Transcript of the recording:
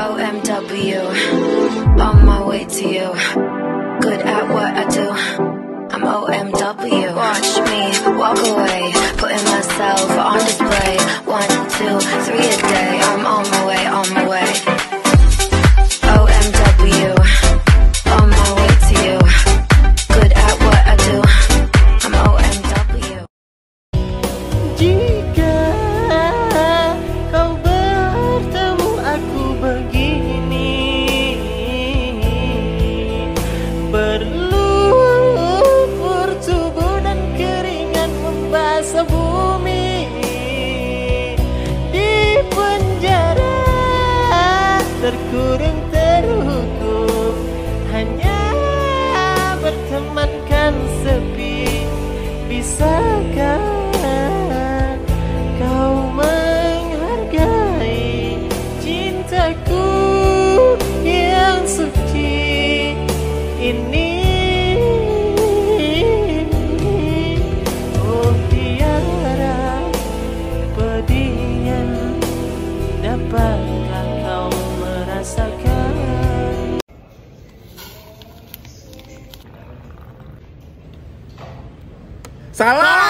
OMW, on my way to you. Good at what I do. I'm OMW. Watch me walk away, putting myself on display. Membasah bumi Di penjara terkurung terhukum Hanya bertemankan sepi. Bisakah kau menghargai cintaku kau? Salah.